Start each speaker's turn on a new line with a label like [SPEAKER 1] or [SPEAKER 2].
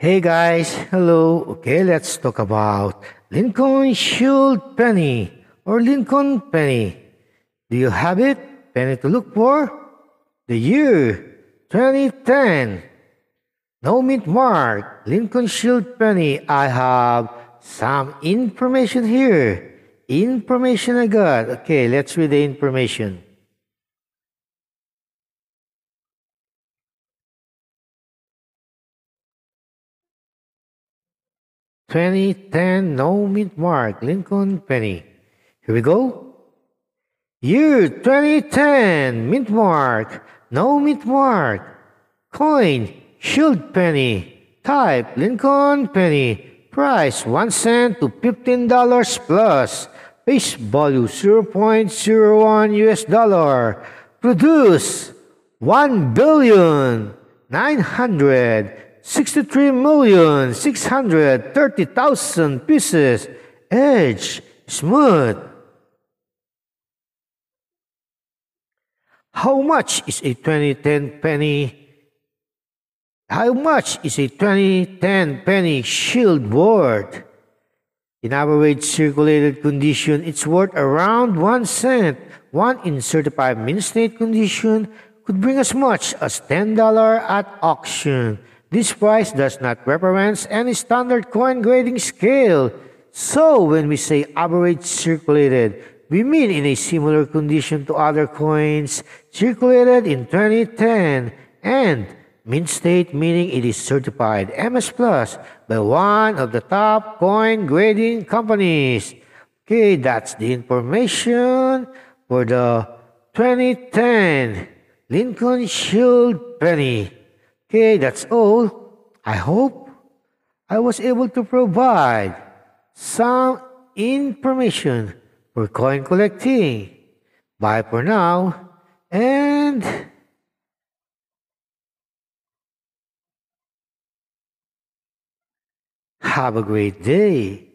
[SPEAKER 1] Hey guys, hello. Okay, let's talk about Lincoln Shield Penny or Lincoln Penny. Do you have it? Penny to look for? The year 2010. No mint mark. Lincoln Shield Penny. I have some information here. Information I got. Okay, let's read the information. 2010 no mint mark Lincoln penny. Here we go. Year 2010 mint mark no mint mark. Coin shield penny. Type Lincoln penny. Price 1 cent to $15 plus. Face value 0.01 US dollar. Produce 1 billion 900 63,630,000 pieces. Edge, smooth. How much is a 2010 penny? How much is a 2010 penny shield worth? In average circulated condition, it's worth around 1 cent. One in certified mint state condition could bring as much as $10 at auction. This price does not reference any standard coin grading scale. So when we say average circulated, we mean in a similar condition to other coins circulated in 2010 and mint state meaning it is certified MS Plus by one of the top coin grading companies. Okay, that's the information for the 2010 Lincoln Shield Penny. Okay, that's all. I hope I was able to provide some information for coin collecting. Bye for now and have a great day.